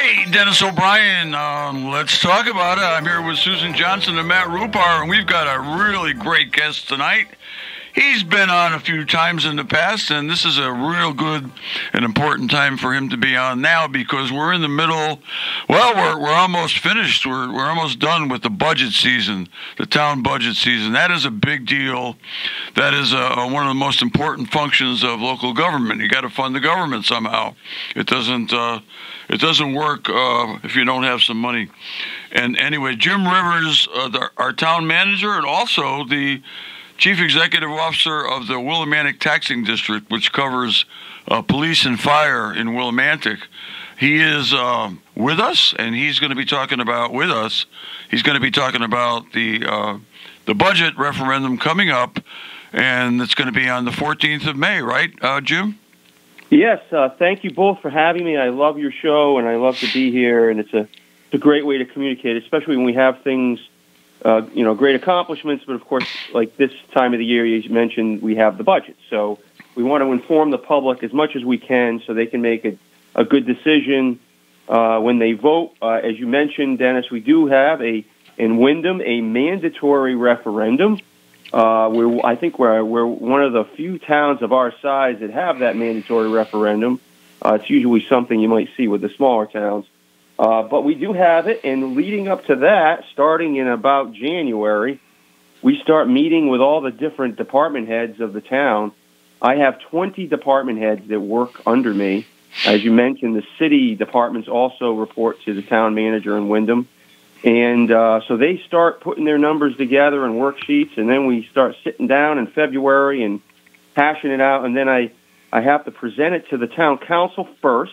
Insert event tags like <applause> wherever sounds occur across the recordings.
Hey, Dennis O'Brien, um, let's talk about it. I'm here with Susan Johnson and Matt Rupar, and we've got a really great guest tonight. He's been on a few times in the past, and this is a real good and important time for him to be on now because we're in the middle. Well, we're, we're almost finished. We're, we're almost done with the budget season, the town budget season. That is a big deal. That is a, a, one of the most important functions of local government. You got to fund the government somehow. It doesn't. Uh, it doesn't work uh, if you don't have some money. And anyway, Jim Rivers, uh, the, our town manager, and also the chief executive officer of the Willimantic Taxing District, which covers uh, police and fire in Willimantic. He is uh, with us, and he's going to be talking about with us. He's going to be talking about the uh, the budget referendum coming up, and it's going to be on the 14th of May, right, uh, Jim? Yes, uh, thank you both for having me. I love your show, and I love to be here. And it's a it's a great way to communicate, especially when we have things, uh, you know, great accomplishments. But of course, like this time of the year, as you mentioned, we have the budget, so we want to inform the public as much as we can, so they can make a, a good decision uh, when they vote. Uh, as you mentioned, Dennis, we do have a in Windham a mandatory referendum uh, we're, I think we're, we're one of the few towns of our size that have that mandatory referendum. Uh, it's usually something you might see with the smaller towns. Uh, but we do have it, and leading up to that, starting in about January, we start meeting with all the different department heads of the town. I have 20 department heads that work under me. As you mentioned, the city departments also report to the town manager in Windham. And uh, so they start putting their numbers together and worksheets, and then we start sitting down in February and hashing it out. And then I, I have to present it to the town council first.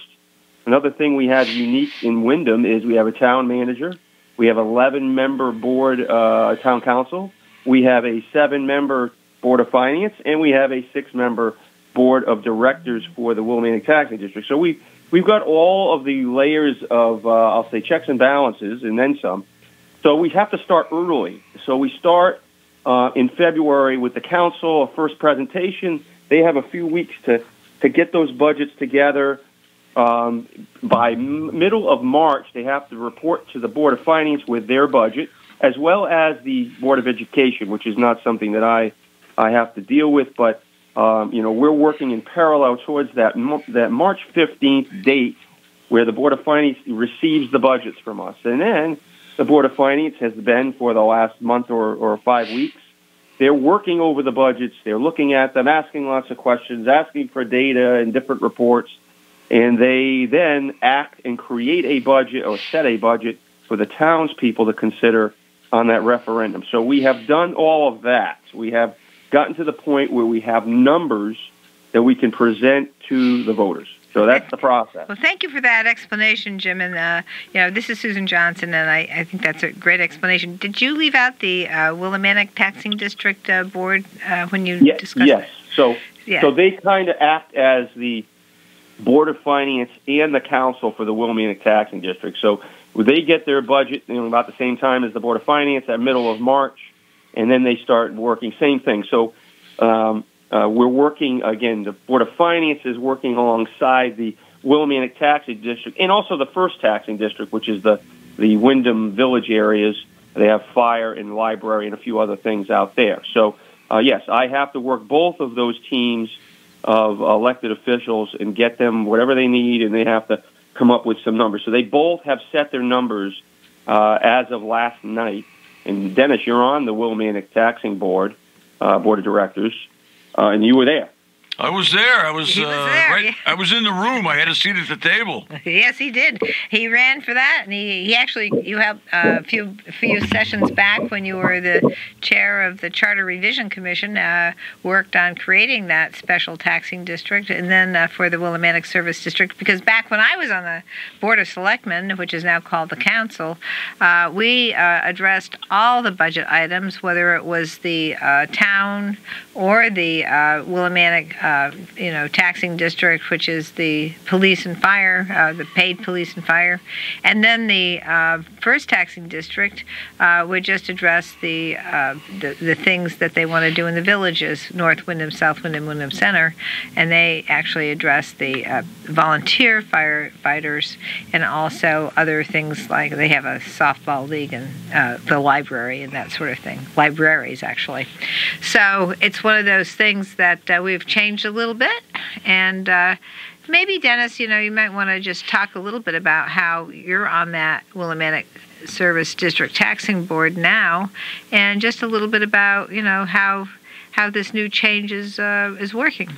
Another thing we have unique in Windham is we have a town manager, we have 11 member board uh, town council, we have a seven member board of finance, and we have a six member board of directors for the Willimantic Taxing District. So we we've got all of the layers of, uh, I'll say, checks and balances, and then some. So we have to start early. So we start uh, in February with the council, a first presentation. They have a few weeks to, to get those budgets together. Um, by m- middle of March, they have to report to the Board of Finance with their budget, as well as the Board of Education, which is not something that I, I have to deal with, but um, you know, we're working in parallel towards that that March 15th date where the Board of Finance receives the budgets from us. And then the Board of Finance has been for the last month or, or five weeks. They're working over the budgets. They're looking at them, asking lots of questions, asking for data and different reports. And they then act and create a budget or set a budget for the townspeople to consider on that referendum. So we have done all of that. We have gotten to the point where we have numbers that we can present to the voters. So that's the process. Well, thank you for that explanation, Jim. And uh, you know, this is Susan Johnson, and I, I, think that's a great explanation. Did you leave out the uh, Willimantic Taxing District uh, Board uh, when you discussed? Yes. So, yeah. so they kind of act as the Board of Finance and the council for the Willimantic Taxing District. So they get their budget you know, about the same time as the Board of Finance at middle of March and then they start working. Same thing. So um, uh, we're working again. The Board of Finance is working alongside the Willimantic Taxing District and also the First Taxing District, which is the the Windham Village areas. They have fire and library and a few other things out there. So uh, yes, I have to work both of those teams of elected officials and get them whatever they need, and they have to come up with some numbers. So they both have set their numbers uh, as of last night and Dennis, you're on the Willimantic Taxing Board, uh, Board of Directors, uh, and you were there. I was there. I was, was uh, there, right. I was in the room. I had a seat at the table. <laughs> yes, he did. He ran for that, and he, he actually you helped uh, a few a few sessions back when you were the chair of the Charter Revision Commission. Uh, worked on creating that special taxing district, and then uh, for the Willimantic Service District. Because back when I was on the Board of Selectmen, which is now called the Council, uh, we uh, addressed all the budget items, whether it was the town or the Willimantic uh, you know taxing district, which is the police and fire, uh, the paid police and fire, and then the uh, first taxing district uh, would just address the, uh, the, the things that they want to do in the villages, North Windham, South Windham, Windham Center, and they actually address the uh, volunteer firefighters and also other things like they have a softball league and the library and that sort of thing, libraries actually. So it's one of those things that uh, we've changed a little bit. And uh, maybe, Dennis, you know, you might want to just talk a little bit about how you're on that Willimantic Service District Taxing Board now, and just a little bit about, you know, how how this new change is uh, is working.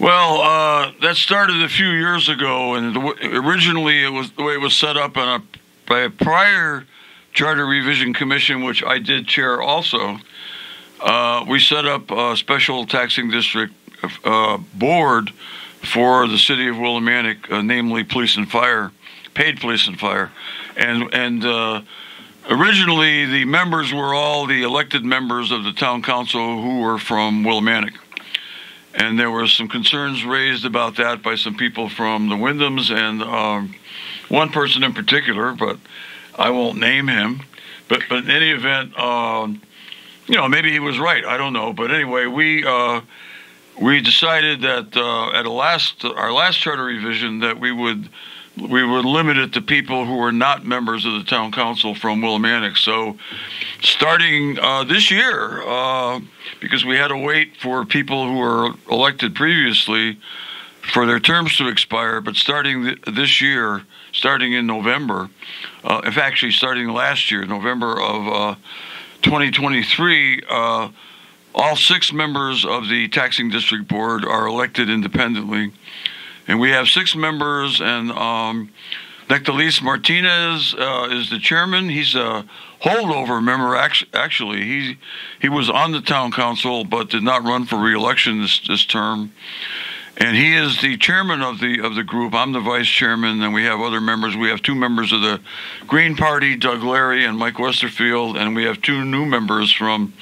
Well, uh, that started a few years ago, and the, originally it was the way it was set up on a, by a prior Charter Revision Commission, which I did chair also. Uh, we set up a special taxing district uh, board for the city of Willimantic, uh, namely police and fire, paid police and fire, and and uh, originally the members were all the elected members of the town council who were from Willimantic. And there were some concerns raised about that by some people from the Windhams and um, one person in particular, but I won't name him. But but in any event, um, you know, maybe he was right. I don't know. But anyway, we uh, we decided that uh, at last our last charter revision that we would we would limit it to people who were not members of the town council from Willimantic. So, starting uh, this year, uh, because we had to wait for people who were elected previously for their terms to expire, but starting th- this year, starting in November, uh, if actually starting last year, November of uh, 2023, uh, all six members of the taxing district board are elected independently. And we have six members, and um, Nectalis Martinez uh, is the chairman. He's a holdover member, actually. He, he was on the town council but did not run for reelection this, this term and he is the chairman of the of the group. I'm the vice chairman, and we have other members. We have two members of the Green Party, Doug Larry and Mike Westerfield, and we have two new members from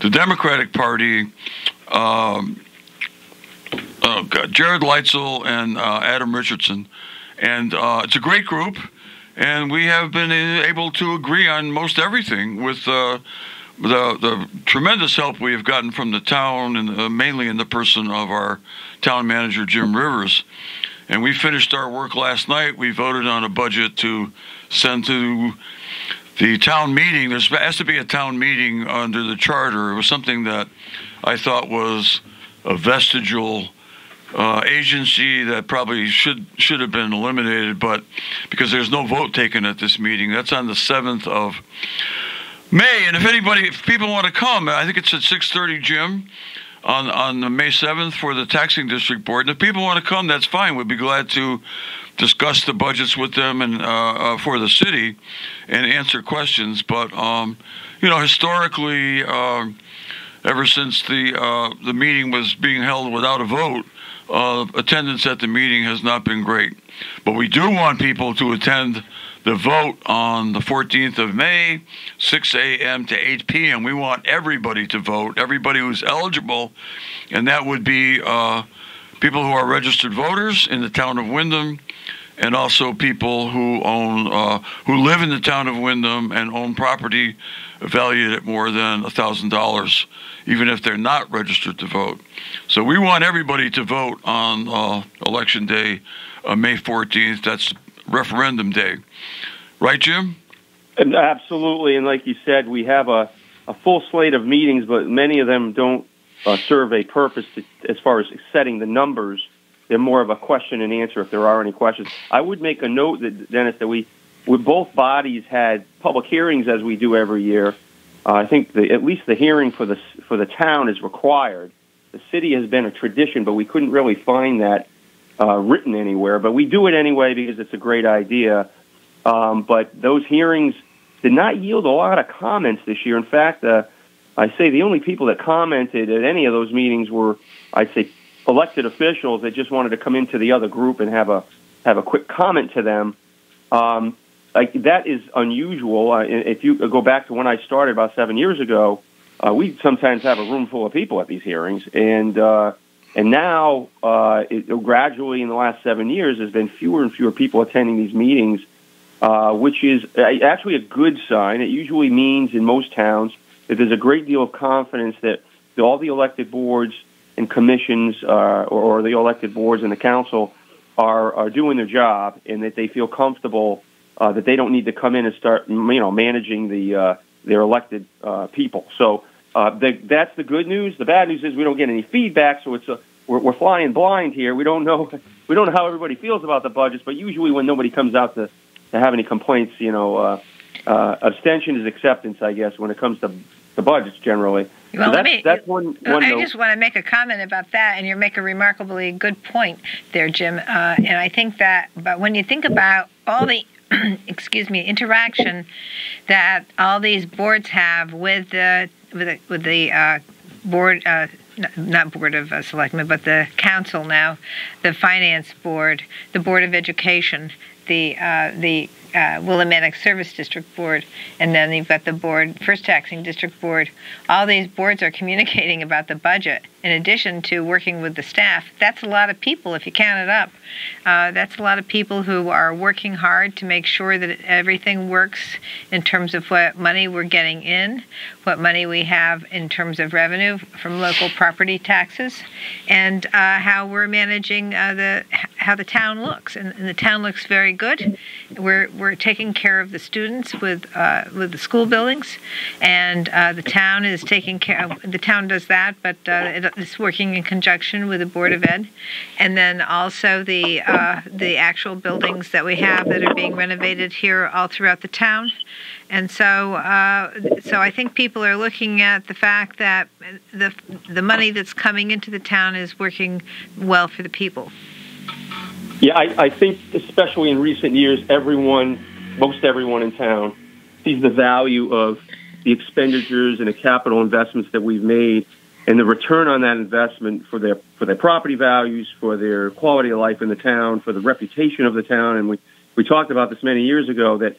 the Democratic Party. Um, oh God, Jared Leitzel and uh, Adam Richardson, and uh, it's a great group, and we have been able to agree on most everything with. Uh, the, the tremendous help we have gotten from the town and uh, mainly in the person of our town manager Jim Rivers. And we finished our work last night. We voted on a budget to send to the town meeting. There has to be a town meeting under the charter. It was something that I thought was a vestigial uh, agency that probably should should have been eliminated, but because there's no vote taken at this meeting, that's on the seventh of May. And if anybody, if people want to come, I think it's at six thirty, Jim on on May 7th for the taxing district board. And if people want to come, that's fine. We'd be glad to discuss the budgets with them and uh, uh, for the city and answer questions. But um, you know, historically, uh, ever since the uh, the meeting was being held without a vote, uh, attendance at the meeting has not been great. But we do want people to attend the vote on the 14th of May, 6 a.m. to 8 p.m. We want everybody to vote, everybody who's eligible, and that would be uh, people who are registered voters in the town of Windham, and also people who own, uh, who live in the town of Windham and own property valued at more than thousand dollars, even if they're not registered to vote. So we want everybody to vote on uh, election day, uh, May 14th. That's referendum day. Right, Jim? And absolutely. And like you said, we have a, a full slate of meetings, but many of them don't uh, serve a purpose to, as far as setting the numbers. They're more of a question and answer if there are any questions. I would make a note that, Dennis, that we, we both bodies had public hearings as we do every year. Uh, I think the, at least the hearing for the for the town is required. The city has been a tradition, but we couldn't really find that uh, written anywhere, but we do it anyway because it's a great idea. Um, but those hearings did not yield a lot of comments this year. In fact, uh, I say the only people that commented at any of those meetings were, I'd say, elected officials that just wanted to come into the other group and have a have a quick comment to them. Um, like that is unusual. Uh, if you go back to when I started about seven years ago, uh, we sometimes have a room full of people at these hearings, and uh, And now, uh, it, gradually in the last seven years, there's been fewer and fewer people attending these meetings, uh, which is actually a good sign. It usually means in most towns that there's a great deal of confidence that all the elected boards and commissions uh, or, or the elected boards and the council are, are doing their job and that they feel comfortable uh, that they don't need to come in and start, you know, managing the uh, their elected uh, people. So uh, the, that's the good news. The bad news is we don't get any feedback, so it's a, we're, we're flying blind here. We don't know <laughs> we don't know how everybody feels about the budgets, but usually when nobody comes out to to have any complaints, you know, uh, uh, abstention is acceptance, I guess, when it comes to the budgets generally. Well, so that's, me, that's one, one I note. just want to make a comment about that, and you make a remarkably good point there, Jim. Uh, and I think that, but when you think about all the <clears throat> excuse me, interaction that all these boards have with the with the, with the uh, board, uh, not board of uh, selectmen, but the council now, the finance board, the board of education, the uh, the uh, Willimantic Service District Board, and then you've got the board, First Taxing District Board. All these boards are communicating about the budget in addition to working with the staff. That's a lot of people if you count it up. Uh, that's a lot of people who are working hard to make sure that everything works in terms of what money we're getting in, what money we have in terms of revenue from local property taxes, and uh, how we're managing uh, the how the town looks. And, and, the town looks very good. We're we're taking care of the students with uh, with the school buildings, and uh, the town is taking care. Of, the town does that, but uh, it's working in conjunction with the board of ed, and then also the uh, the actual buildings that we have that are being renovated here all throughout the town. And so, uh, so I think people are looking at the fact that the the money that's coming into the town is working well for the people. Yeah, I, I think especially in recent years, everyone, most everyone in town, sees the value of the expenditures and the capital investments that we've made and the return on that investment for their for their property values, for their quality of life in the town, for the reputation of the town. And we we talked about this many years ago that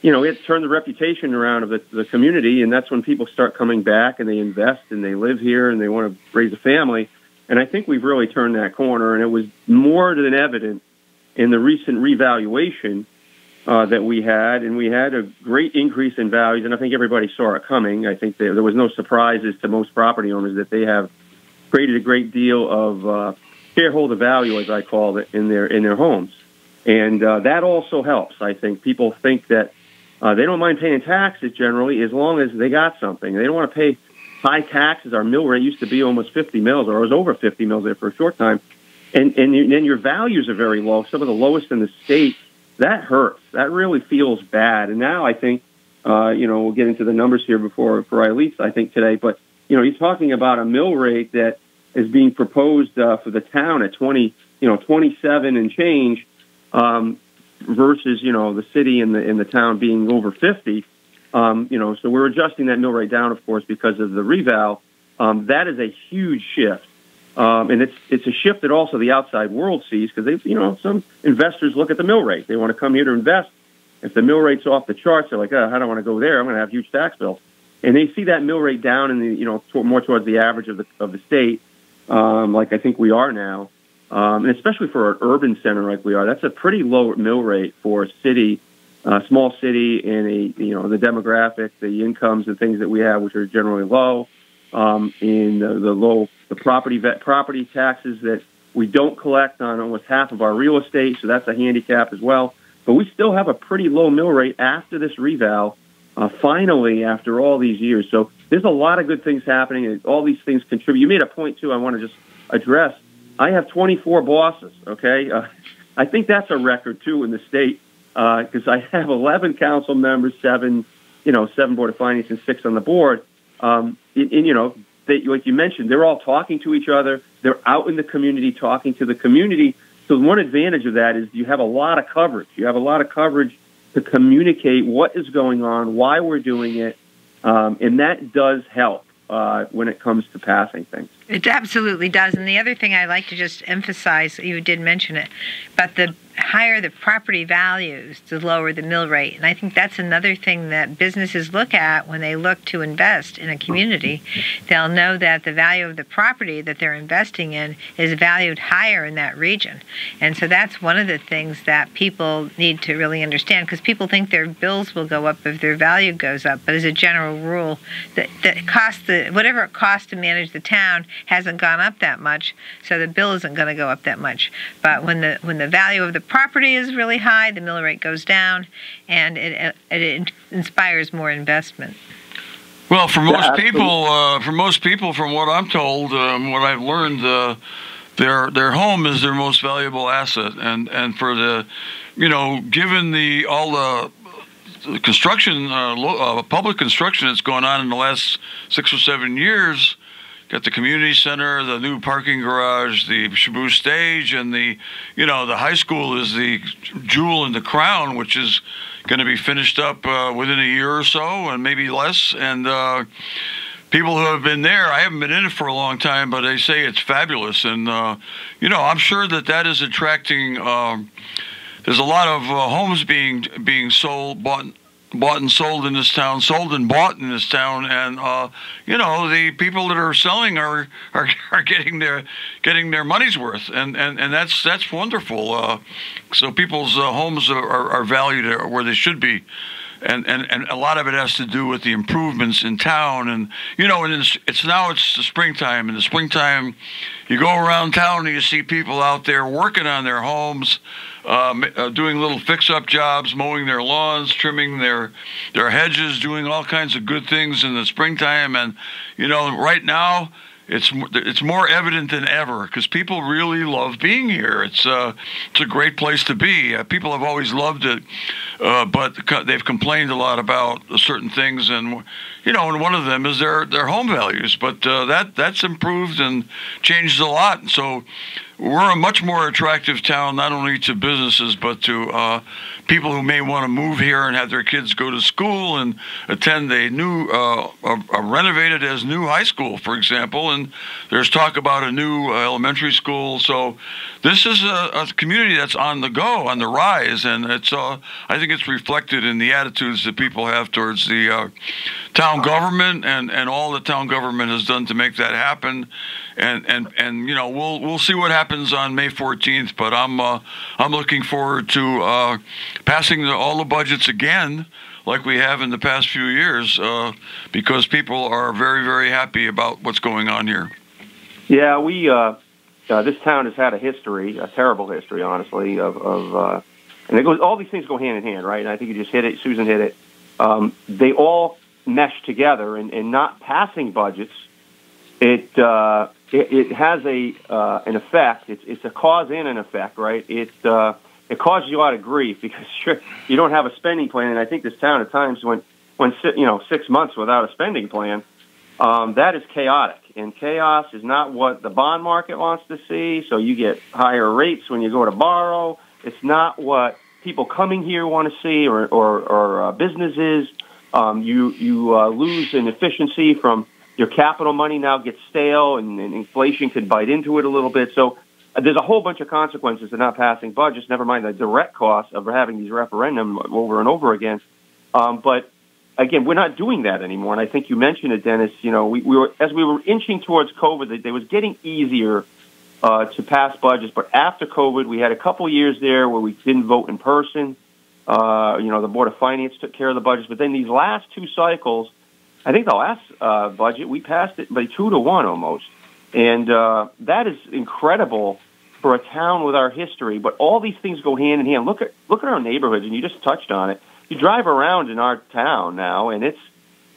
you know it turned the reputation around of the, the community, and that's when people start coming back and they invest and they live here and they want to raise a family. And I think we've really turned that corner, and it was more than evident in the recent revaluation uh, that we had, and we had a great increase in values, and I think everybody saw it coming. I think there, there was no surprises to most property owners that they have created a great deal of uh, shareholder value, as I call it, in their in their homes, and uh, that also helps. I think people think that uh, they don't mind paying taxes generally as long as they got something. They don't want to pay high taxes. Our mill rate used to be almost 50 mills, or it was over 50 mills there for a short time, and and then your values are very low, some of the lowest in the state that hurts. That really feels bad. And now I think, uh, you know, we'll get into the numbers here before for leave. I think today, but you know, he's talking about a mill rate that is being proposed uh, for the town at twenty, you know, twenty-seven and change, um, versus you know the city and the in the town being over fifty. Um, you know, so we're adjusting that mill rate down, of course, because of the reval. Um, that is a huge shift. Um, and it's it's a shift that also the outside world sees because they you know some investors look at the mill rate they want to come here to invest. If the mill rate's off the charts, they're like, oh, I don't want to go there. I'm going to have huge tax bills, and they see that mill rate down in the you know more towards the average of the of the state, um, like I think we are now, um, and especially for an urban center like we are, that's a pretty low mill rate for a city, a small city, and a you know the demographic, the incomes and things that we have, which are generally low, um, in the, the low the property vet property taxes that we don't collect on almost half of our real estate, so that's a handicap as well. But we still have a pretty low mill rate after this reval, uh, finally, after all these years. So there's a lot of good things happening, and all these things contribute. You made a point, too, I want to just address. I have 24 bosses, okay? Uh, I think that's a record, too, in the state, because uh, I have 11 council members, seven, you know, seven Board of Finance, and six on the board. Um, and, you know, they, like you mentioned, they're all talking to each other. They're out in the community talking to the community. So one advantage of that is you have a lot of coverage. You have a lot of coverage to communicate what is going on, why we're doing it, um, and that does help uh, when it comes to passing things. It absolutely does. And the other thing I like to just emphasize, you did mention it, but the higher the property values, the lower the mill rate. And I think that's another thing that businesses look at when they look to invest in a community. They'll know that the value of the property that they're investing in is valued higher in that region. And so that's one of the things that people need to really understand because people think their bills will go up if their value goes up. But as a general rule, the, the cost, the, whatever it costs to manage the town hasn't gone up that much, so the bill isn't going to go up that much. But when the when the value of the property is really high, the mill rate goes down, and it, it inspires more investment. Well, for most yeah, people, uh, for most people, from what I'm told, um, what I've learned, uh, their their home is their most valuable asset, and and for the, you know, given the all the construction, uh, uh, public construction that's going on in the last six or seven years, got the community center, the new parking garage, the Shaboo stage, and the, you know, the high school is the jewel in the crown, which is going to be finished up uh, within a year or so, and maybe less. And uh, people who have been there, I haven't been in it for a long time, but they say it's fabulous. And uh, you know, I'm sure that that is attracting. Um, there's a lot of uh, homes being being sold, bought bought and sold in this town, sold and bought in this town, and uh, you know the people that are selling are are, <laughs> are getting their getting their money's worth, and, and, and that's that's wonderful. Uh, so people's uh, homes are, are, are valued where they should be. And, and, and a lot of it has to do with the improvements in town and you know and it's, it's now it's the springtime in the springtime you go around town and you see people out there working on their homes um, uh, doing little fix-up jobs, mowing their lawns, trimming their their hedges, doing all kinds of good things in the springtime. And you know, right now it's it's more evident than ever because people really love being here. It's uh, it's a great place to be. Uh, people have always loved it, uh, but they've complained a lot about certain things, and you know, and one of them is their their home values. But uh, that that's improved and changed a lot. So we're a much more attractive town, not only to businesses but to uh, people who may want to move here and have their kids go to school and attend a new, uh, a, a renovated as new high school, for example. And there's talk about a new uh, elementary school. So this is a, a, community that's on the go, on the rise, and it's. Uh, I think it's reflected in the attitudes that people have towards the uh, town government and, and all the town government has done to make that happen. And, and, and you know we'll we'll see what happens on May 14th, but I'm uh, I'm looking forward to uh, passing the, all the budgets again, like we have in the past few years, uh, because people are very very happy about what's going on here. Yeah, we uh, uh, this town has had a history, a terrible history, honestly, of, of uh, and it goes all these things go hand in hand, right? And I think you just hit it. Susan hit it. Um, they all mesh together, and, and not passing budgets. It, uh, it it, has a uh, an effect. It's it's a cause and an effect, right? It uh, it causes you a lot of grief because <laughs> you're, you don't have a spending plan. And I think this town at times went went you know six months without a spending plan. Um, that is chaotic, and chaos is not what the bond market wants to see. So you get higher rates when you go to borrow. It's not what people coming here want to see, or or, or uh, businesses. Um, you you uh, lose in efficiency from your capital money now gets stale, and, and inflation could bite into it a little bit. So uh, there's a whole bunch of consequences to not passing budgets. Never mind the direct costs of having these referendum over and over again. Um, but again, we're not doing that anymore. And I think you mentioned it, Dennis. You know, we, we were as we were inching towards COVID, it was getting easier uh, to pass budgets. But after COVID, we had a couple years there where we didn't vote in person. Uh, you know, the Board of Finance took care of the budgets. But then these last two cycles, I think the last uh, budget, we passed it by two to one almost. And uh, that is incredible for a town with our history. But all these things go hand in hand. Look at look at our neighborhoods, and you just touched on it. You drive around in our town now, and it's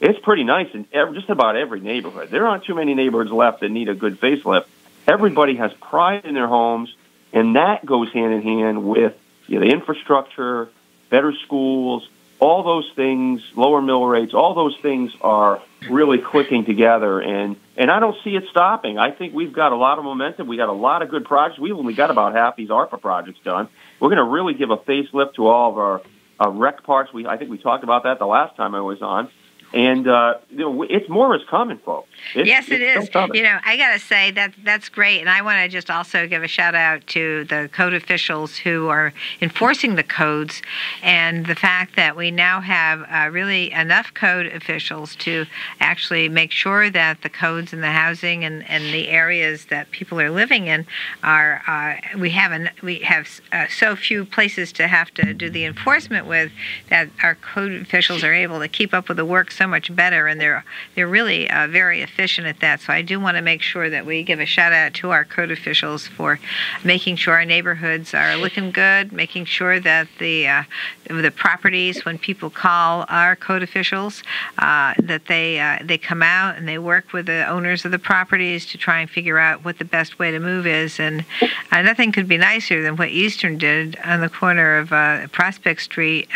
it's pretty nice in every, just about every neighborhood. There aren't too many neighborhoods left that need a good facelift. Everybody has pride in their homes, and that goes hand in hand with you know, the infrastructure, better schools, all those things, lower mill rates, all those things are really clicking together and and I don't see it stopping. I think we've got a lot of momentum. We got a lot of good projects. We've only got about half these ARPA projects done. We're going to really give a facelift to all of our uh, rec parks. We I think we talked about that the last time I was on. And uh, you know, it's more is coming, folks. It's, yes, it is. You know, I got to say that that's great, and I want to just also give a shout out to the code officials who are enforcing the codes, and the fact that we now have uh, really enough code officials to actually make sure that the codes in the housing and, and the areas that people are living in are uh, we have an, we have uh, so few places to have to do the enforcement with that our code officials are able to keep up with the work so much better, and they're they're really uh, very efficient at that. So I do want to make sure that we give a shout out to our code officials for making sure our neighborhoods are looking good, making sure that the uh, the properties when people call our code officials uh, that they uh, they come out and they work with the owners of the properties to try and figure out what the best way to move is. And uh, nothing could be nicer than what Eastern did on the corner of uh, Prospect Street,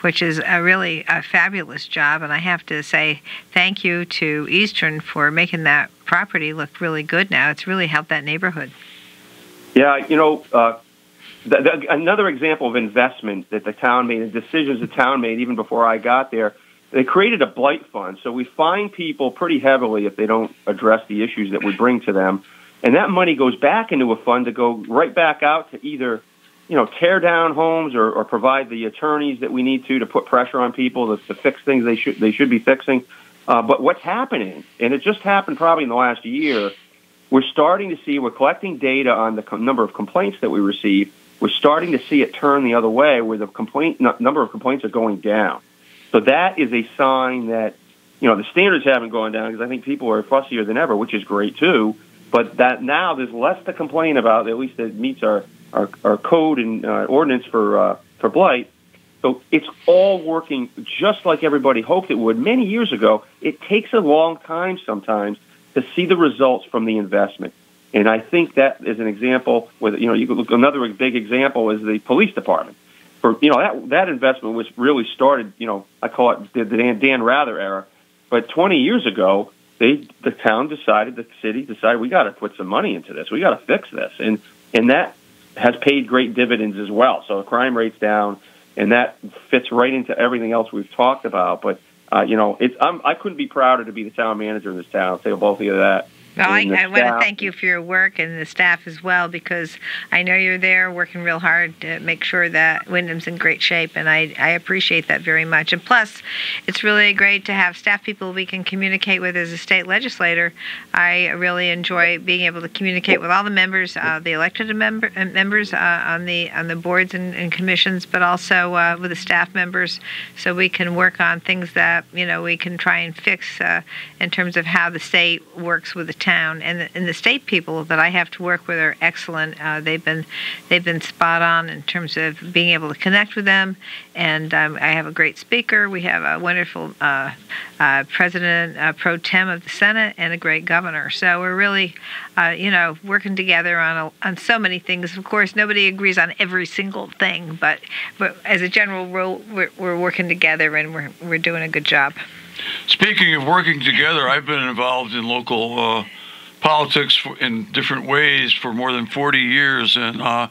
which is a really a fabulous job. And I have to say thank you to Eastern for making that property look really good now. It's really helped that neighborhood. Yeah, you know, uh, the, the, another example of investment that the town made decisions the town made even before I got there. They created a blight fund, so we fine people pretty heavily if they don't address the issues that we bring to them, and that money goes back into a fund to go right back out to either, you know, tear down homes or, or provide the attorneys that we need to to put pressure on people to, to fix things they should they should be fixing. Uh, but what's happening, and it just happened probably in the last year, we're starting to see we're collecting data on the co- number of complaints that we receive. We're starting to see it turn the other way, where the complaint n- number of complaints are going down. So that is a sign that you know the standards haven't gone down because I think people are fussier than ever, which is great too. But that now there's less to complain about. At least it meets our our, our code and uh, ordinance for uh, for blight. So it's all working just like everybody hoped it would many years ago. It takes a long time sometimes to see the results from the investment. And I think that is an example with you know you look another big example is the police department. For you know that that investment was really started you know I call it the Dan, Dan Rather era, but 20 years ago they the town decided the city decided we got to put some money into this we got to fix this and and that has paid great dividends as well. So the crime rate's down and that fits right into everything else we've talked about. But uh, you know, it's I'm, I couldn't be prouder to be the town manager in this town. I'll say both of you that. Well, I, I want to thank you for your work and the staff as well because I know you're there working real hard to make sure that Windham's in great shape, and I, I appreciate that very much. And plus, it's really great to have staff people we can communicate with as a state legislator. I really enjoy being able to communicate with all the members, uh, the elected member, uh, members uh, on the on the boards and, and commissions, but also uh, with the staff members, so we can work on things that you know we can try and fix uh, in terms of how the state works with the town and the, and the state people that I have to work with are excellent. Uh, they've been they've been spot on in terms of being able to connect with them, and um, I have a great speaker. We have a wonderful uh, uh, president uh, pro tem of the Senate and a great governor. So we're really, uh, you know, working together on a, on so many things. Of course, nobody agrees on every single thing, but but as a general rule, we're, we're working together and we're we're doing a good job. Speaking of working together, I've been involved in local uh, politics in different ways for more than 40 years, and uh,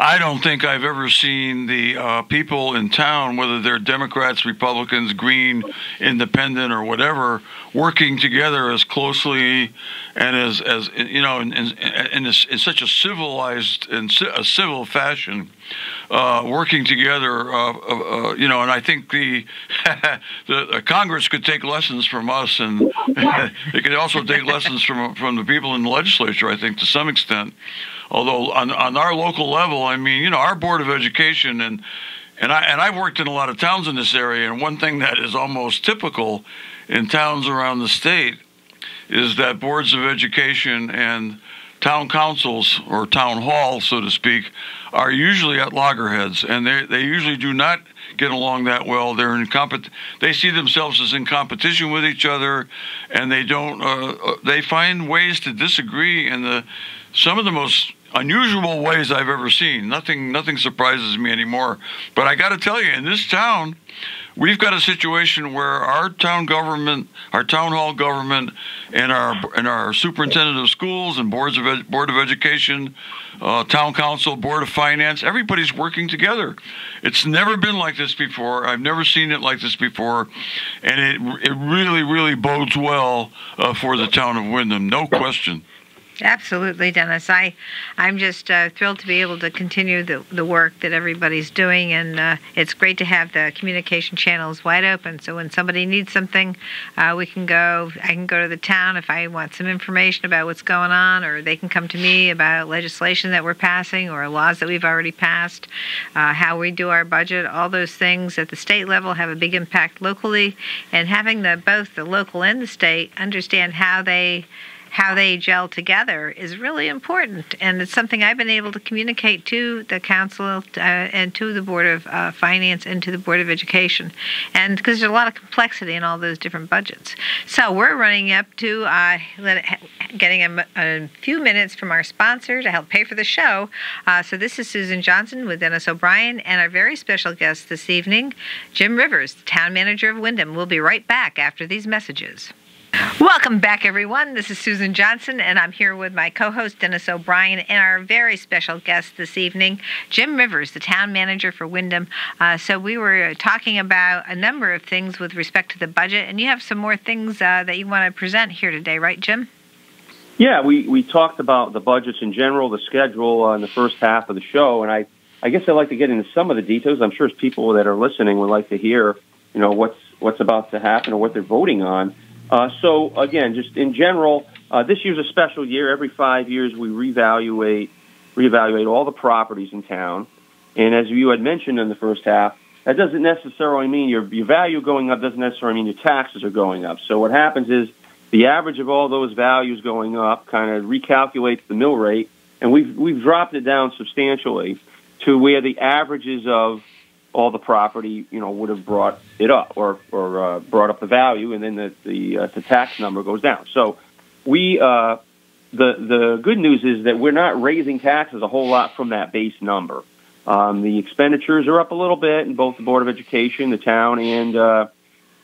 I don't think I've ever seen the uh, people in town, whether they're Democrats, Republicans, Green, Independent, or whatever, working together as closely and as, as you know, in, in, in, a, in such a civilized and a civil fashion. Uh, working together, uh, uh, you know, and I think <laughs> the, the Congress could take lessons from us, and <laughs> it could also take lessons from from the people in the legislature. I think to some extent, although on on our local level, I mean, you know, our board of education and and I and I've worked in a lot of towns in this area, and one thing that is almost typical in towns around the state is that boards of education and town councils or town halls, so to speak, are usually at loggerheads, and they they usually do not get along that well. They're in compet- They see themselves as in competition with each other, and they don't. Uh, they find ways to disagree, and the some of the most unusual ways I've ever seen. Nothing nothing surprises me anymore. But I got to tell you, in this town, we've got a situation where our town government, our town hall government, and our and our superintendent of schools and boards of board of education, uh, town council, board of finance, everybody's working together. It's never been like this before. I've never seen it like this before, and it it really really bodes well uh, for the town of Windham, no question. Absolutely, Dennis. I, I'm just uh, thrilled to be able to continue the, the work that everybody's doing, and uh, it's great to have the communication channels wide open. So when somebody needs something, uh, we can go. I can go to the town if I want some information about what's going on, or they can come to me about legislation that we're passing or laws that we've already passed, uh, how we do our budget. All those things at the state level have a big impact locally, and having the both the local and the state understand how they how they gel together is really important, and it's something I've been able to communicate to the council uh, and to the board of uh, finance and to the board of education, and because there's a lot of complexity in all those different budgets. So we're running up to uh, getting a, a, few minutes from our sponsor to help pay for the show. Uh, so this is Susan Johnson with Dennis O'Brien and our very special guest this evening, Jim Rivers, town manager of Windham. We'll be right back after these messages. Welcome back, everyone. This is Susan Johnson, and I'm here with my co host, Dennis O'Brien, and our very special guest this evening, Jim Rivers, the town manager for Windham. Uh, so, we were talking about a number of things with respect to the budget, and you have some more things uh, that you want to present here today, right, Jim? Yeah, we, we talked about the budgets in general, the schedule in the first half of the show, and I, I guess I'd like to get into some of the details. I'm sure people that are listening would like to hear, you know, what's what's about to happen or what they're voting on. Uh, so again, just in general, uh, this year's a special year. Every five years, we reevaluate reevaluate all the properties in town. And as you had mentioned in the first half, that doesn't necessarily mean your your value going up. Doesn't necessarily mean your taxes are going up. So what happens is the average of all those values going up kind of recalculates the mill rate, and we've we've dropped it down substantially to where the averages of all the property, you know, would have brought it up or or uh, brought up the value, and then the the, uh, the tax number goes down. So we uh, the the good news is that we're not raising taxes a whole lot from that base number. Um, the expenditures are up a little bit in both the board of education, the town, and uh,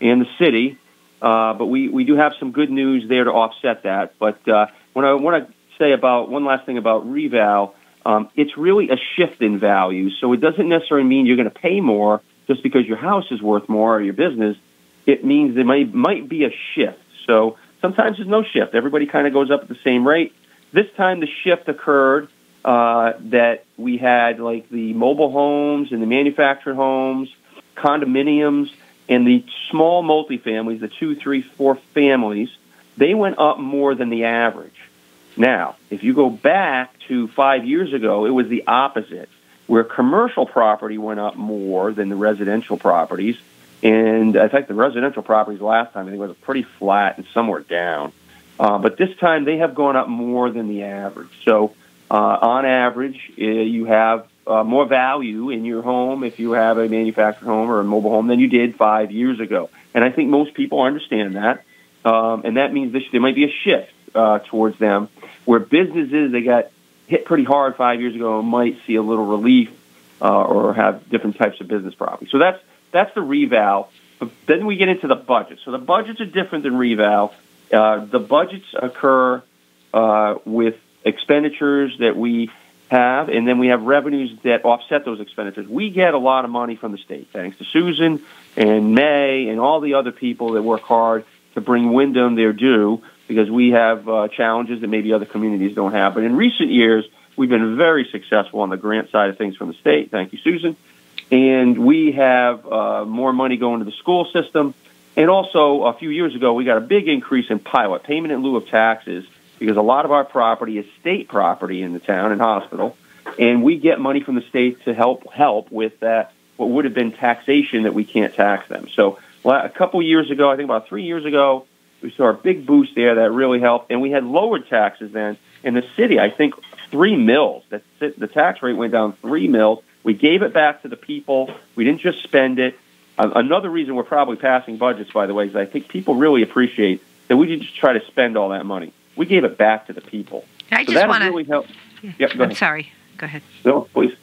and the city. Uh, but we, we do have some good news there to offset that. But uh, I want to say about one last thing about reval, um, it's really a shift in value. So it doesn't necessarily mean you're going to pay more just because your house is worth more or your business. It means there might, might be a shift. So sometimes there's no shift. Everybody kind of goes up at the same rate. This time the shift occurred uh, that we had like the mobile homes and the manufactured homes, condominiums, and the small multifamilies, the two, three, four families, they went up more than the average. Now, if you go back to five years ago, it was the opposite, where commercial property went up more than the residential properties. And in fact, the residential properties last time I think was pretty flat and somewhere down. Uh, but this time they have gone up more than the average. So uh, on average, uh, you have uh, more value in your home if you have a manufactured home or a mobile home than you did five years ago. And I think most people understand that. Um, and that means this, there might be a shift uh, towards them where businesses they got hit pretty hard five years ago might see a little relief uh, or have different types of business problems. So that's that's the reval. But then we get into the budget. So the budgets are different than reval. Uh, the budgets occur uh, with expenditures that we have, and then we have revenues that offset those expenditures. We get a lot of money from the state, thanks to Susan and Mae and all the other people that work hard to bring Windham their due because we have uh, challenges that maybe other communities don't have. But in recent years, we've been very successful on the grant side of things from the state. Thank you, Susan. And we have uh, more money going to the school system. And also, a few years ago, we got a big increase in pilot payment in lieu of taxes because a lot of our property is state property in the town and hospital, and we get money from the state to help help with that what would have been taxation that we can't tax them. So, a couple years ago, I think about three years ago, we saw a big boost there that really helped, and we had lowered taxes then in the city. I think three mills. That the tax rate went down three mills. We gave it back to the people. We didn't just spend it. another reason we're probably passing budgets, by the way, is I think people really appreciate that we didn't just try to spend all that money. We gave it back to the people. I so just want to. really. Yep, go I'm ahead. sorry. Go ahead. No, please.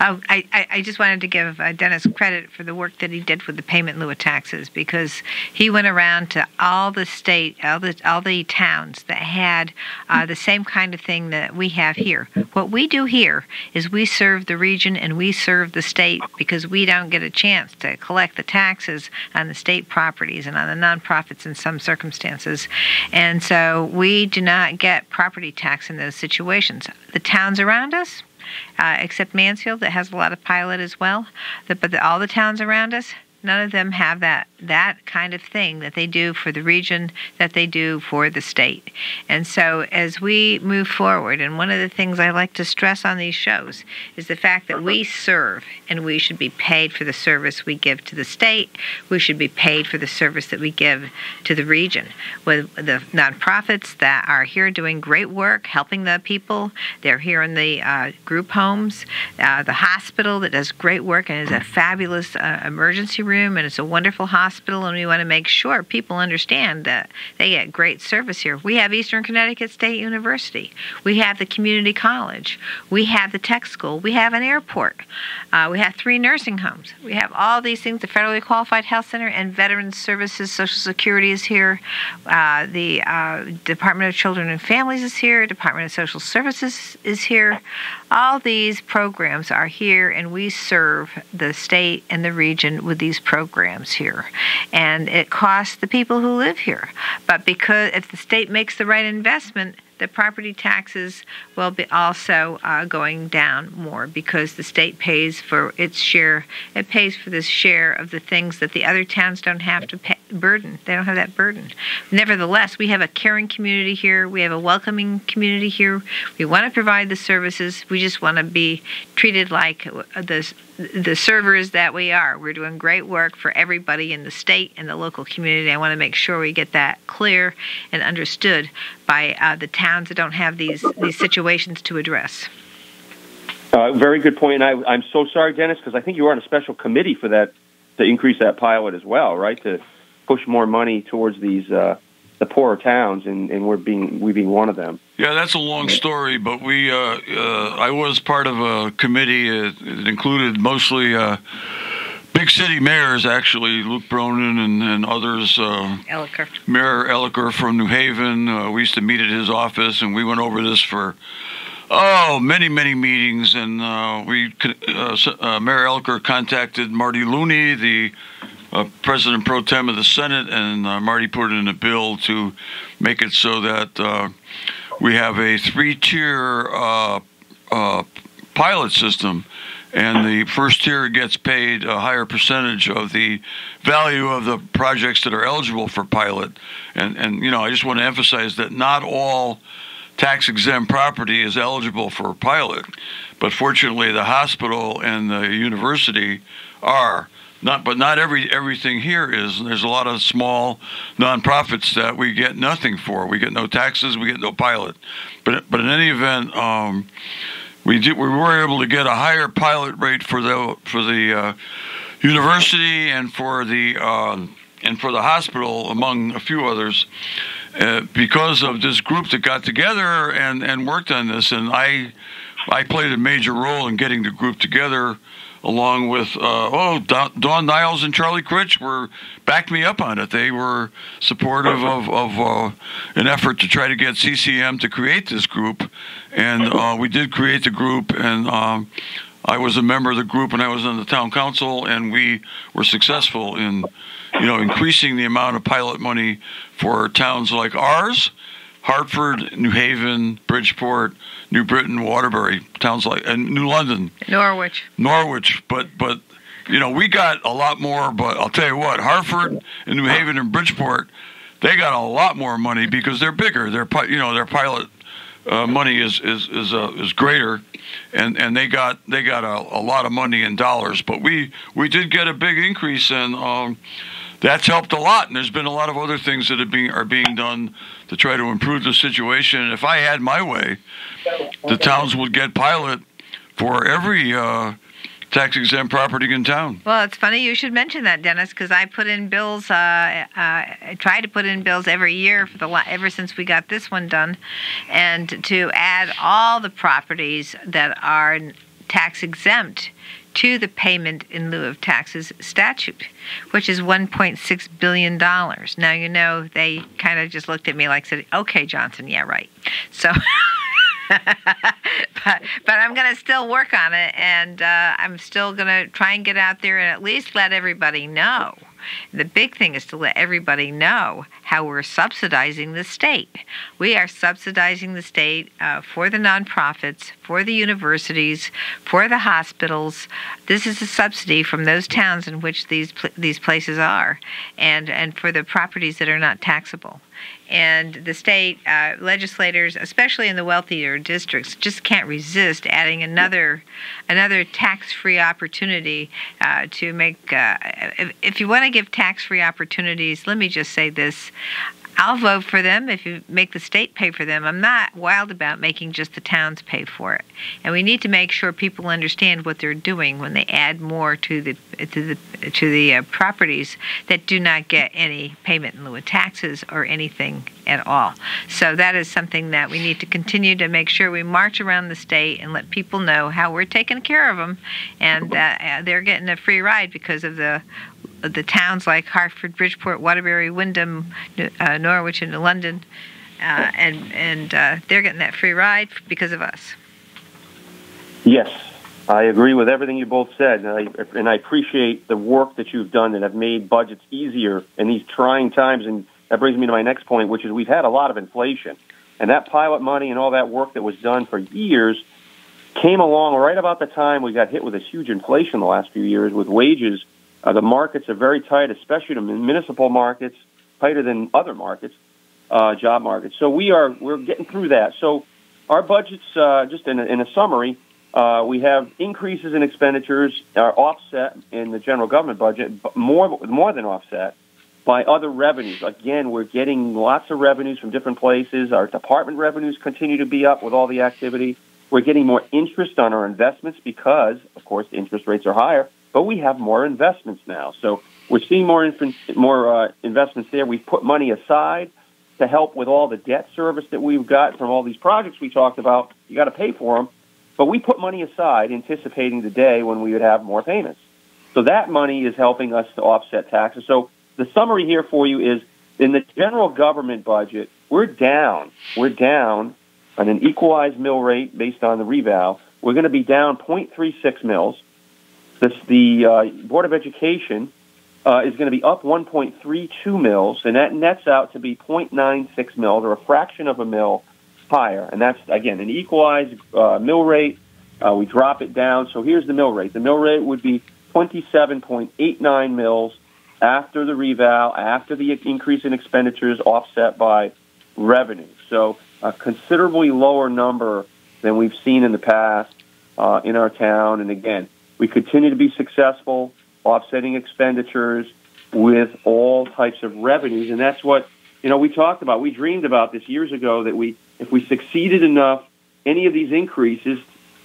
I, I, I just wanted to give uh, Dennis credit for the work that he did with the payment in lieu of taxes because he went around to all the state, all the all the towns that had uh, the same kind of thing that we have here. What we do here is we serve the region and we serve the state because we don't get a chance to collect the taxes on the state properties and on the nonprofits in some circumstances, and so we do not get property tax in those situations. The towns around us uh, except Mansfield that has a lot of pilot as well. The, but the, all the towns around us, none of them have that that kind of thing that they do for the region that they do for the state. And so as we move forward, and one of the things I like to stress on these shows is the fact that we serve and we should be paid for the service we give to the state. We should be paid for the service that we give to the region. With the nonprofits that are here doing great work, helping the people, they're here in the uh, group homes, uh, the hospital that does great work and is a fabulous uh, emergency room and it's a wonderful hospital and we want to make sure people understand that they get great service here. We have Eastern Connecticut State University. We have the community college. We have the tech school. We have an airport. Uh, we have three nursing homes. We have all these things. The federally qualified health center and Veterans Services, Social Security is here. Uh, the uh, Department of Children and Families is here. Department of Social Services is here. All these programs are here, and we serve the state and the region with these programs here. And it costs the people who live here. But because if the state makes the right investment, the property taxes will be also uh, going down more because the state pays for its share. It pays for this share of the things that the other towns don't have to pay, burden. They don't have that burden. Nevertheless, we have a caring community here. We have a welcoming community here. We want to provide the services. We just want to be treated like the the servers that we are. We're doing great work for everybody in the state and the local community. I want to make sure we get that clear and understood by uh, the towns that don't have these these situations to address. Uh, very good point. And I, I'm so sorry, Dennis, because I think you were on a special committee for that to increase that pilot as well, right? To push more money towards these uh, the poorer towns, and, and we're being we being one of them. Yeah, that's a long story, but we uh, uh, I was part of a committee. It, it included mostly uh, big city mayors, actually, Luke Bronin and, and others. Uh, Elicker. Mayor Elicker from New Haven. Uh, we used to meet at his office, and we went over this for oh many many meetings. And uh, we uh, uh, Mayor Elicker contacted Marty Looney, the uh, President pro tem of the Senate, and uh, Marty put in a bill to make it so that uh, we have a three-tier uh, uh, pilot system, and the first tier gets paid a higher percentage of the value of the projects that are eligible for pilot. And and you know, I just want to emphasize that not all tax exempt property is eligible for pilot, but fortunately, the hospital and the university are. Not but not every everything here is. There's a lot of small nonprofits that we get nothing for. We get no taxes we get no pilot. But but in any event um, we did we were able to get a higher pilot rate for the for the uh, university and for the uh, and for the hospital among a few others uh, because of this group that got together and and worked on this. And I I played a major role in getting the group together along with uh, oh Don Niles and Charlie Critch were backed me up on it. They were supportive <laughs> of, of uh, an effort to try to get CCM to create this group, and uh, we did create the group. And um, I was a member of the group, and I was on the town council, and we were successful in you know increasing the amount of pilot money for towns like ours. Hartford, New Haven, Bridgeport, New Britain, Waterbury, towns like and New London, Norwich, Norwich. But but you know we got a lot more. But I'll tell you what, Hartford and New Haven and Bridgeport, they got a lot more money because they're bigger. Their you know their pilot uh, money is is is uh, is greater, and and they got they got a, a lot of money in dollars. But we we did get a big increase in. Um, that's helped a lot, and there's been a lot of other things that are being are being done to try to improve the situation. And if I had my way, the towns would get pilot for every uh, tax exempt property in town. Well, it's funny you should mention that, Dennis, because I put in bills. Uh, uh, I try to put in bills every year for the ever since we got this one done, and to add all the properties that are tax exempt to the payment in lieu of taxes statute, which is 1.6 billion dollars. Now you know they kind of just looked at me like said, "Okay, Johnson, yeah, right." So. <laughs> but but I'm going to still work on it, and uh, I'm still going to try and get out there and at least let everybody know the big thing is to let everybody know how we're subsidizing the state. We are subsidizing the state uh, for the nonprofits, for the universities, for the hospitals. This is a subsidy from those towns in which these these places are, and and for the properties that are not taxable and the state uh, legislators, especially in the wealthier districts, just can't resist adding another another tax-free opportunity uh, to make. Uh, if, if you want to give tax-free opportunities, let me just say this: I'll vote for them if you make the state pay for them. I'm not wild about making just the towns pay for it. And we need to make sure people understand what they're doing when they add more to the to the to the uh, properties that do not get any payment in lieu of taxes or anything at all. So that is something that we need to continue to make sure we march around the state and let people know how we're taking care of them and that uh, they're getting a free ride because of the the towns like Hartford, Bridgeport, Waterbury, Windham, uh, Norwich, and London, uh, and and uh, they're getting that free ride because of us. Yes, I agree with everything you both said, and I and I appreciate the work that you've done that have made budgets easier in these trying times. And that brings me to my next point, which is we've had a lot of inflation, and that pilot money and all that work that was done for years came along right about the time we got hit with this huge inflation the last few years with wages uh, the markets are very tight, especially the municipal markets, tighter than other markets, uh, job markets. So we are we're getting through that. So our budgets, uh, just in a, in a summary, uh, we have increases in expenditures are offset in the general government budget, but more more than offset by other revenues. Again, we're getting lots of revenues from different places. Our department revenues continue to be up with all the activity. We're getting more interest on our investments because, of course, interest rates are higher but we have more investments now. So we're seeing more infant, more uh, investments there. We've put money aside to help with all the debt service that we've got from all these projects we talked about. You got to pay for them, but we put money aside anticipating the day when we would have more payments. So that money is helping us to offset taxes. So the summary here for you is in the general government budget, we're down. We're down on an equalized mill rate based on the reval. We're going to be down 0.36 mills. This, the uh, Board of Education uh, is going to be up 1.32 mils, and that nets out to be 0.96 mils, or a fraction of a mil higher. And that's, again, an equalized uh, mill rate. Uh, we drop it down. So here's the mill rate. The mill rate would be 27.89 mils after the reval, after the increase in expenditures offset by revenue. So a considerably lower number than we've seen in the past uh, in our town. And again, we continue to be successful offsetting expenditures with all types of revenues, and that's what you know we talked about. We dreamed about this years ago that we, if we succeeded enough, any of these increases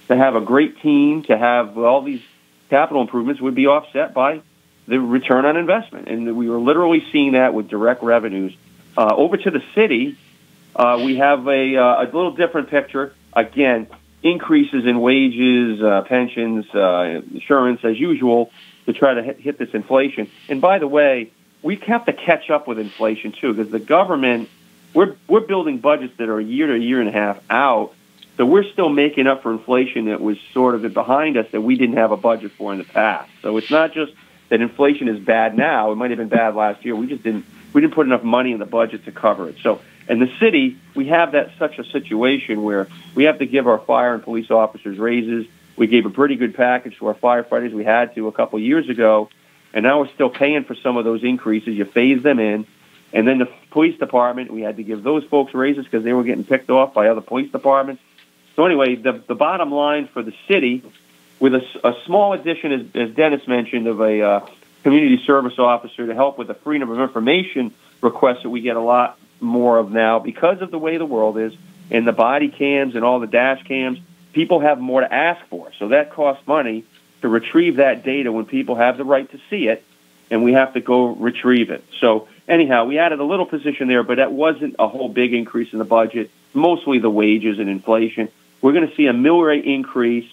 to have a great team, to have all these capital improvements would be offset by the return on investment, and we were literally seeing that with direct revenues. Uh, over to the city, uh, we have a, uh, a little different picture. Again, increases in wages, uh, pensions, uh, insurance, as usual, to try to hit, this inflation. And by the way, we have to catch up with inflation too, because the government we're we're building budgets that are a year to a year and a half out. So we're still making up for inflation that was sort of behind us that we didn't have a budget for in the past. So it's not just that inflation is bad now; it might have been bad last year. We just didn't we didn't put enough money in the budget to cover it. So in the city, we have that such a situation where we have to give our fire and police officers raises. We gave a pretty good package to our firefighters. We had to a couple years ago, and now we're still paying for some of those increases. You phase them in, and then the police department, we had to give those folks raises because they were getting picked off by other police departments. So anyway, the the bottom line for the city, with a, a small addition, as, as Dennis mentioned, of a uh, community service officer to help with the freedom of information requests that we get a lot more of now because of the way the world is and the body cams and all the dash cams. People have more to ask for, so that costs money. to retrieve that data when people have the right to see it, and we have to go retrieve it. So anyhow, we added a little position there, but that wasn't a whole big increase in the budget. Mostly the wages and inflation. We're going to see a mill rate increase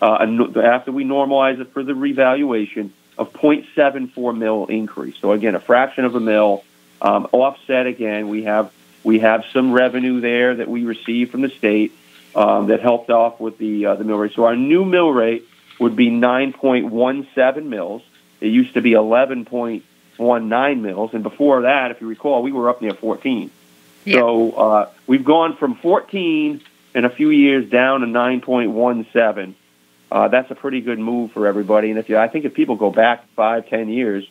uh, after we normalize it for the revaluation of 0.74 mil increase. So again, a fraction of a mil. Um, offset again, we have we have some revenue there that we received from the state um, that helped off with the uh, the mill rate. So our new mill rate would be 9.17 mills. It used to be 11.19 mills, and before that, if you recall, we were up near 14. Yeah. So uh, we've gone from 14 in a few years down to 9.17. Uh, that's a pretty good move for everybody. And if you, I think if people go back five, ten years,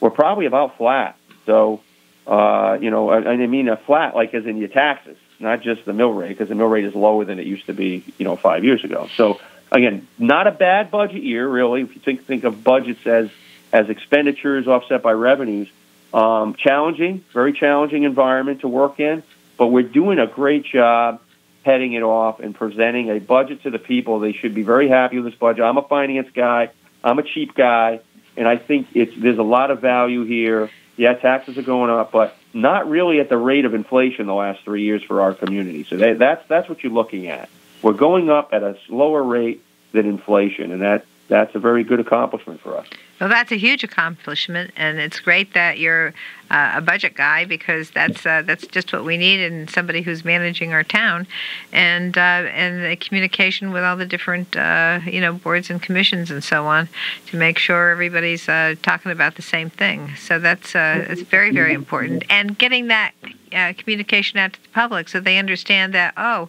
we're probably about flat. So, uh, you know, I, I mean a flat like as in your taxes, not just the mill rate, because the mill rate is lower than it used to be, you know, five years ago. So again, not a bad budget year, really. If you think think of budgets as as expenditures offset by revenues, um, challenging, very challenging environment to work in, but we're doing a great job heading it off and presenting a budget to the people. They should be very happy with this budget. I'm a finance guy. I'm a cheap guy, and I think it's there's a lot of value here. Yeah, taxes are going up, but not really at the rate of inflation the last three years for our community. So they, that's that's what you're looking at. We're going up at a slower rate than inflation, and that that's a very good accomplishment for us. Well, that's a huge accomplishment, and it's great that you're uh, a budget guy because that's uh, that's just what we need in somebody who's managing our town, and uh, and the communication with all the different uh, you know boards and commissions and so on to make sure everybody's uh, talking about the same thing. So that's uh, it's very very important, and getting that uh, communication out to the public so they understand that oh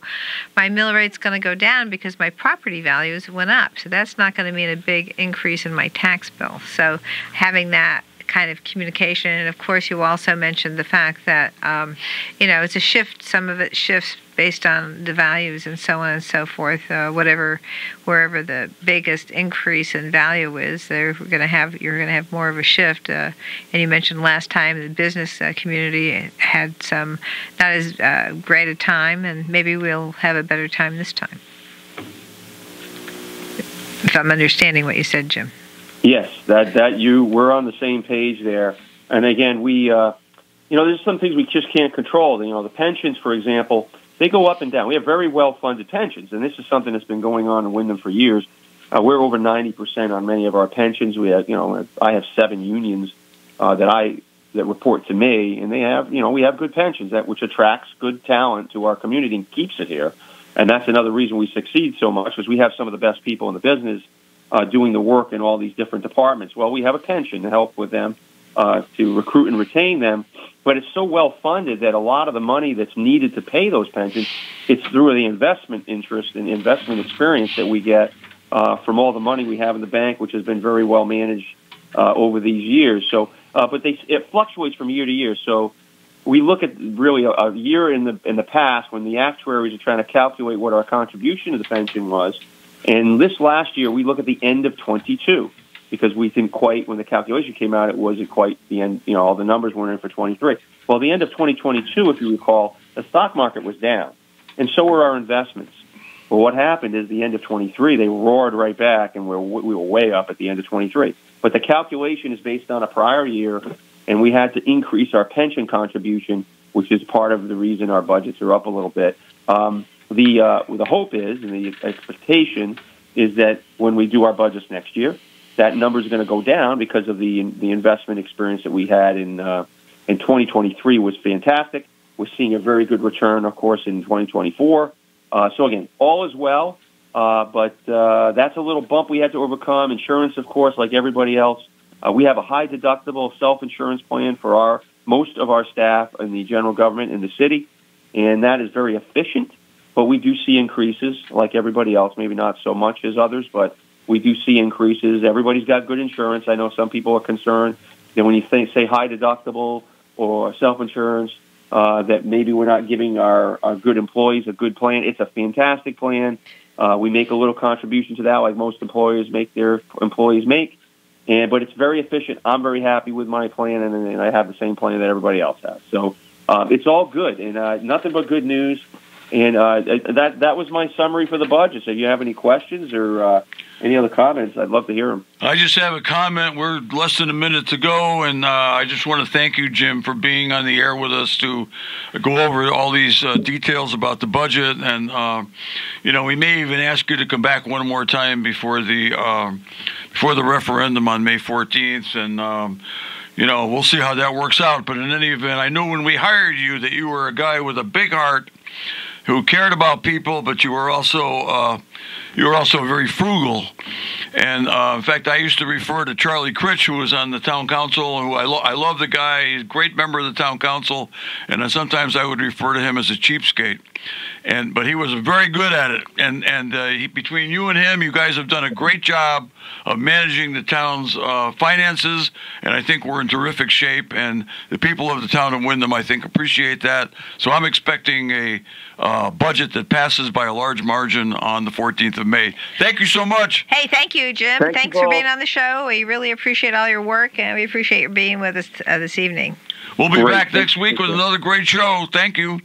my mill rate's going to go down because my property values went up so that's not going to mean a big increase in my tax bill so having that kind of communication. And of course, you also mentioned the fact that, um, you know, it's a shift. Some of it shifts based on the values and so on and so forth. Uh, whatever, wherever the biggest increase in value is, they're going to have you're going to have more of a shift. Uh, and you mentioned last time the business uh, community had some not as uh, great a time, and maybe we'll have a better time this time. If I'm understanding what you said, Jim. Yes, that that you we're on the same page there. And again, we uh, you know there's some things we just can't control. You know, the pensions, for example, they go up and down. We have very well funded pensions, and this is something that's been going on in Windham for years. Uh, we're over 90% on many of our pensions. We have, you know, I have seven unions uh, that I that report to me, and they have, you know, we have good pensions that which attracts good talent to our community and keeps it here. And that's another reason we succeed so much, because we have some of the best people in the business uh, doing the work in all these different departments. Well, we have a pension to help with them uh, to recruit and retain them, but it's so well funded that a lot of the money that's needed to pay those pensions, it's through the investment interest and investment experience that we get uh, from all the money we have in the bank, which has been very well managed uh, over these years. So, uh, but they, it fluctuates from year to year. So we look at really a, a year in the in the past when the actuaries are trying to calculate what our contribution to the pension was and this last year, we look at the end of 22 because we didn't quite, when the calculation came out, it wasn't quite the end, you know, all the numbers weren't in for 23. Well, the end of 2022, if you recall, the stock market was down, and so were our investments. Well, what happened is the end of 23, they roared right back, and we were, we were way up at the end of 23. But the calculation is based on a prior year, and we had to increase our pension contribution, which is part of the reason our budgets are up a little bit. Um, the uh, the hope is and the expectation is that when we do our budgets next year, that number is going to go down because of the the investment experience that we had in uh, in 2023 was fantastic. We're seeing a very good return, of course, in 2024. Uh, so again, all is well, uh, but uh, that's a little bump we had to overcome. Insurance, of course, like everybody else, uh, we have a high deductible self insurance plan for our most of our staff in the general government in the city, and that is very efficient. But we do see increases like everybody else, maybe not so much as others, but we do see increases. Everybody's got good insurance. I know some people are concerned that when you think, say high deductible or self insurance, uh, that maybe we're not giving our, our good employees a good plan. It's a fantastic plan. Uh, we make a little contribution to that, like most employers make their employees make. And but it's very efficient. I'm very happy with my plan, and, and I have the same plan that everybody else has. So um, it's all good, and uh, nothing but good news And uh, that that was my summary for the budget. So if you have any questions or uh, any other comments, I'd love to hear them. I just have a comment. We're less than a minute to go, and uh, I just want to thank you, Jim, for being on the air with us to go over all these uh, details about the budget. And uh, you know, we may even ask you to come back one more time before the uh, before the referendum on May 14th, and. Um, you know, we'll see how that works out. But in any event, I knew when we hired you that you were a guy with a big heart who cared about people, but you were also uh, you were also very frugal. And uh, in fact, I used to refer to Charlie Critch, who was on the town council, who I, lo- I love the guy. He's a great member of the town council, and sometimes I would refer to him as a cheapskate. And but he was very good at it. And and uh, he, between you and him, you guys have done a great job of managing the town's uh, finances, and I think we're in terrific shape. And the people of the town of Windham, I think, appreciate that. So I'm expecting a uh, budget that passes by a large margin on the 14th of May. Thank you so much. Hey, thank you, Jim. Thank Thanks you for both. being on the show. We really appreciate all your work, and we appreciate your being with us uh, this evening. We'll be Great. back next week with another great show. Thank you.